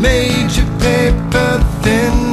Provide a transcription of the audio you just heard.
Made your paper thin,